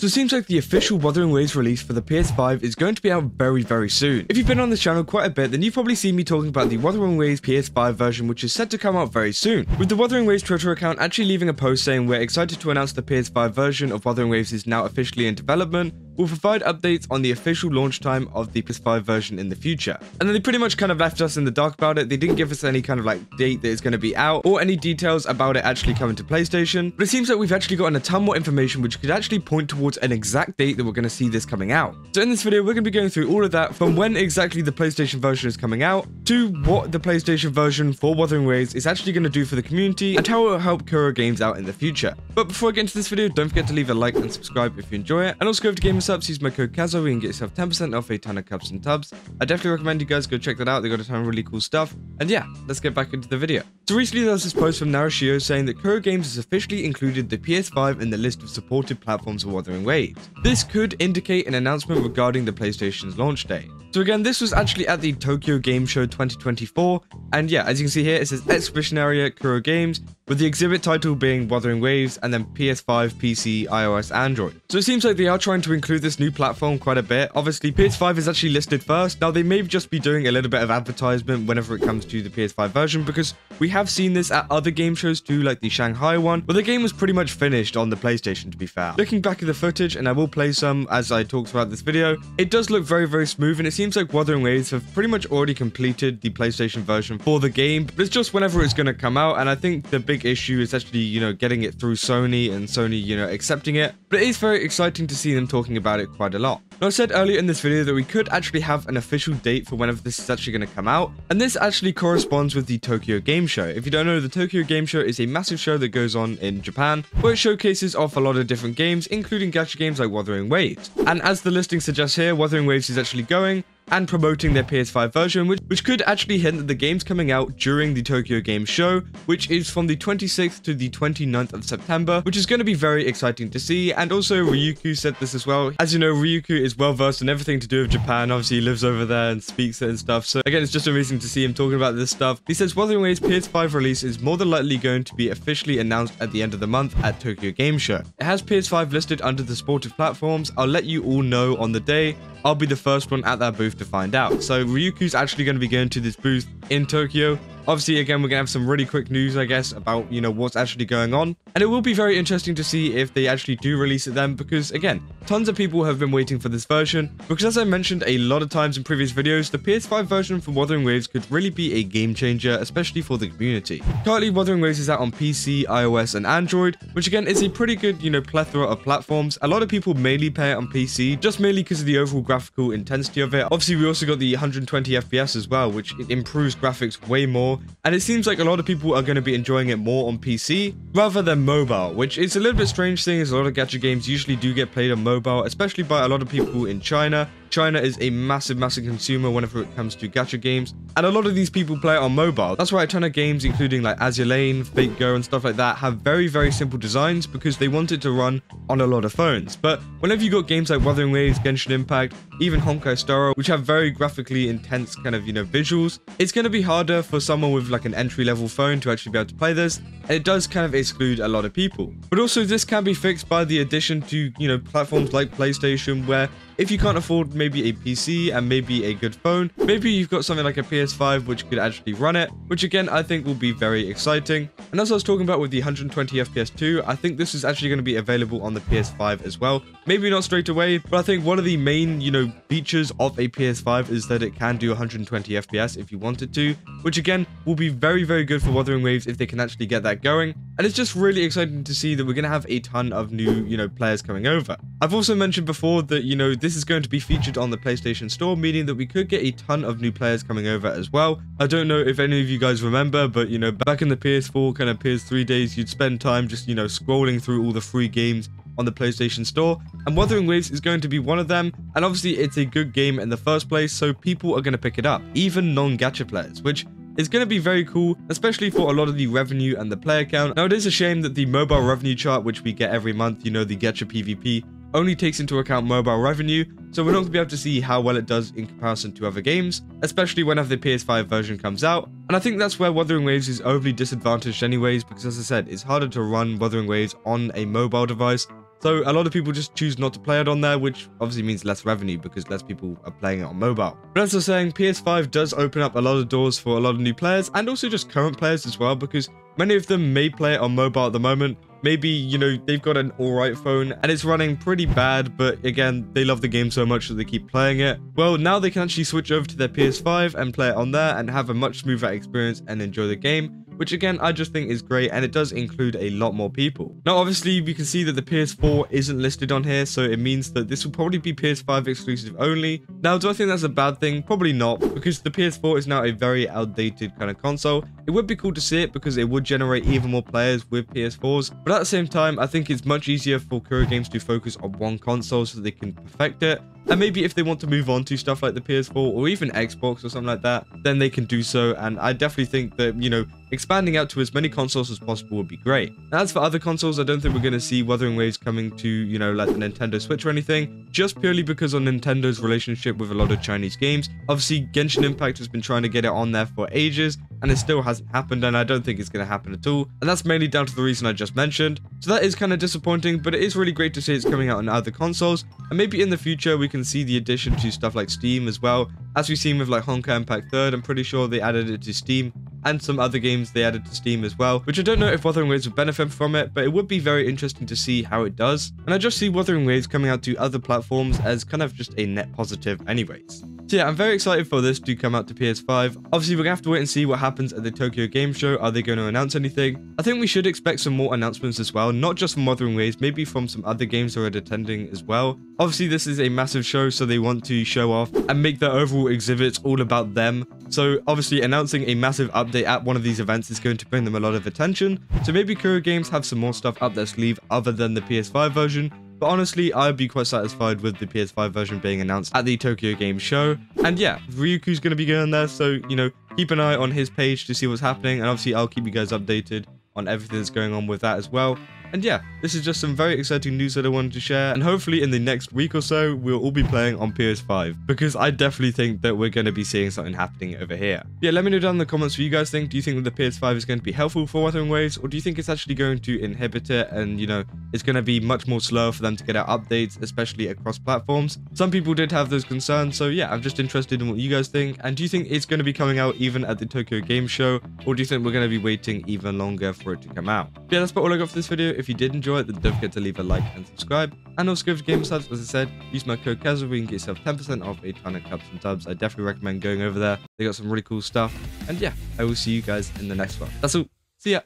So it seems like the official Wuthering Waves release for the PS5 is going to be out very, very soon. If you've been on this channel quite a bit, then you've probably seen me talking about the Wuthering Waves PS5 version, which is set to come out very soon. With the Wuthering Waves Twitter account actually leaving a post saying we're excited to announce the PS5 version of Wuthering Waves is now officially in development, will provide updates on the official launch time of the PS5 version in the future. And then they pretty much kind of left us in the dark about it. They didn't give us any kind of like date that it's going to be out or any details about it actually coming to PlayStation. But it seems like we've actually gotten a ton more information which could actually point towards an exact date that we're going to see this coming out. So in this video, we're going to be going through all of that from when exactly the PlayStation version is coming out to what the PlayStation version for Wuthering Waves is actually going to do for the community and how it will help Kuro Games out in the future. But before I get into this video, don't forget to leave a like and subscribe if you enjoy it. And also go over to GamerSupps, use my code KAZA, and get yourself 10% off a ton of cups and tubs. I definitely recommend you guys go check that out. They got a ton of really cool stuff. And yeah, let's get back into the video. So recently there was this post from Narashio saying that Kuro Games has officially included the PS5 in the list of supported platforms for Wuthering Waves. This could indicate an announcement regarding the PlayStation's launch date. So again, this was actually at the Tokyo Game Show 2024, and yeah, as you can see here, it says Exhibition Area Kuro Games, with the exhibit title being Wuthering Waves, and then PS5, PC, iOS, Android. So it seems like they are trying to include this new platform quite a bit. Obviously, PS5 is actually listed first. Now, they may just be doing a little bit of advertisement whenever it comes to the PS5 version, because we have seen this at other game shows too, like the Shanghai one, where the game was pretty much finished on the PlayStation, to be fair. Looking back at the footage, and I will play some as I talk throughout this video, it does look very, very smooth, and it seems like Wuthering Waves have pretty much already completed the PlayStation version for the game, but it's just whenever it's going to come out, and I think the big issue is actually, you know, getting it through Sony and Sony, you know, accepting it, but it is very exciting to see them talking about it quite a lot. Now, I said earlier in this video that we could actually have an official date for whenever this is actually going to come out, and this actually corresponds with the Tokyo Game Show. If you don't know, the Tokyo Game Show is a massive show that goes on in Japan, where it showcases off a lot of different games, including gacha games like Wuthering Waves. And as the listing suggests here, Wuthering Waves is actually going and promoting their PS5 version, which, which could actually hint that the game's coming out during the Tokyo Game Show, which is from the 26th to the 29th of September, which is going to be very exciting to see. And also, Ryuku said this as well. As you know, Ryuku is well versed in everything to do with Japan. Obviously, he lives over there and speaks it and stuff. So again, it's just amazing to see him talking about this stuff. He says Wuthering Waves PS5 release is more than likely going to be officially announced at the end of the month at Tokyo Game Show. It has PS5 listed under the supportive platforms. I'll let you all know on the day. I'll be the first one at that booth to find out. So Ryuku's actually going to be going to this booth in Tokyo. Obviously, again, we're going to have some really quick news, I guess, about, you know, what's actually going on. And it will be very interesting to see if they actually do release it then, because, again, tons of people have been waiting for this version. Because as I mentioned a lot of times in previous videos, the PS5 version for Wuthering Waves could really be a game changer, especially for the community. Currently, Wuthering Waves is out on PC, iOS, and Android, which again is a pretty good, you know, plethora of platforms. A lot of people mainly play it on PC, just mainly because of the overall graphical intensity of it. Obviously, we also got the 120 FPS as well, which improves graphics way more and it seems like a lot of people are going to be enjoying it more on PC rather than mobile, which is a little bit strange thing as a lot of gacha games usually do get played on mobile, especially by a lot of people in China. China is a massive, massive consumer whenever it comes to gacha games, and a lot of these people play it on mobile. That's why a ton of games, including like Azur Lane, Fate Go, and stuff like that, have very, very simple designs because they want it to run on a lot of phones. But whenever you got games like Wuthering Waves, Genshin Impact, even Honkai Star Rail, which have very graphically intense kind of, you know, visuals, it's going to be harder for someone with like an entry-level phone to actually be able to play this, and it does kind of exclude a lot of people. But also, this can be fixed by the addition to, you know, platforms like PlayStation, where if you can't afford maybe a PC and maybe a good phone, maybe you've got something like a PS5 which could actually run it, which again I think will be very exciting. And as I was talking about with the 120 FPS 2, I think this is actually going to be available on the PS5 as well. Maybe not straight away, but I think one of the main, you know, features of a PS5 is that it can do 120 FPS if you wanted to, which again will be very, very good for Wuthering Waves if they can actually get that going. And it's just really exciting to see that we're going to have a ton of new, you know, players coming over. I've also mentioned before that, you know, this is going to be featured on the PlayStation Store, meaning that we could get a ton of new players coming over as well. I don't know if any of you guys remember, but, you know, back in the PS4 kind of PS3 days, you'd spend time just, you know, scrolling through all the free games on the PlayStation Store, and Wuthering Waves is going to be one of them, and obviously it's a good game in the first place, so people are going to pick it up, even non-gacha players, which is going to be very cool, especially for a lot of the revenue and the player count. Now, it is a shame that the mobile revenue chart, which we get every month, you know, the Gacha PvP, only takes into account mobile revenue, so we're not going to be able to see how well it does in comparison to other games, especially whenever the PS5 version comes out. And I think that's where Wuthering Waves is overly disadvantaged anyways, because as I said, it's harder to run Wuthering Waves on a mobile device So a lot of people just choose not to play it on there, which obviously means less revenue because less people are playing it on mobile. But as I was saying, PS5 does open up a lot of doors for a lot of new players and also just current players as well because many of them may play it on mobile at the moment. Maybe, you know, they've got an alright phone and it's running pretty bad, but again, they love the game so much that they keep playing it. Well, now they can actually switch over to their PS5 and play it on there and have a much smoother experience and enjoy the game which again I just think is great and it does include a lot more people. Now obviously we can see that the PS4 isn't listed on here so it means that this will probably be PS5 exclusive only. Now do I think that's a bad thing? Probably not because the PS4 is now a very outdated kind of console. It would be cool to see it because it would generate even more players with PS4s but at the same time I think it's much easier for Kuro Games to focus on one console so they can perfect it and maybe if they want to move on to stuff like the PS4 or even Xbox or something like that, then they can do so. And I definitely think that, you know, expanding out to as many consoles as possible would be great. As for other consoles, I don't think we're going to see Wuthering Waves coming to, you know, like the Nintendo Switch or anything, just purely because of Nintendo's relationship with a lot of Chinese games. Obviously, Genshin Impact has been trying to get it on there for ages, and it still hasn't happened, and I don't think it's going to happen at all. And that's mainly down to the reason I just mentioned. So that is kind of disappointing, but it is really great to see it's coming out on other consoles, and maybe in the future we can see the addition to stuff like Steam as well. As we've seen with like Honkai Impact 3rd, I'm pretty sure they added it to Steam, and some other games they added to Steam as well, which I don't know if Wuthering Waves would benefit from it, but it would be very interesting to see how it does. And I just see Wuthering Waves coming out to other platforms as kind of just a net positive anyways. So yeah, I'm very excited for this to come out to PS5. Obviously, we're going to have to wait and see what happens at the Tokyo Game Show. Are they going to announce anything? I think we should expect some more announcements as well, not just from Wuthering Waves, maybe from some other games that are attending as well. Obviously, this is a massive show, so they want to show off and make their overall exhibits all about them. So obviously, announcing a massive update at one of these events is going to bring them a lot of attention. So maybe Kuro Games have some more stuff up their sleeve other than the PS5 version, but honestly, I'd be quite satisfied with the PS5 version being announced at the Tokyo Game Show. And yeah, Ryuku's going to be going there, so, you know, keep an eye on his page to see what's happening. And obviously, I'll keep you guys updated on everything that's going on with that as well. And yeah, this is just some very exciting news that I wanted to share. And hopefully in the next week or so, we'll all be playing on PS5. Because I definitely think that we're going to be seeing something happening over here. Yeah, let me know down in the comments what you guys think. Do you think that the PS5 is going to be helpful for Wuthering Waves? Or do you think it's actually going to inhibit it? And, you know, it's going to be much more slow for them to get out updates, especially across platforms. Some people did have those concerns. So yeah, I'm just interested in what you guys think. And do you think it's going to be coming out even at the Tokyo Game Show? Or do you think we're going to be waiting even longer for it to come out? Yeah, that's about all I got for this video. If you did enjoy it, then don't forget to leave a like and subscribe. And also go to GamerSupps, as I said, use my code CASUAL, we can get yourself 10% off a ton of cups and tubs. I definitely recommend going over there. They got some really cool stuff. And yeah, I will see you guys in the next one. That's all. See ya.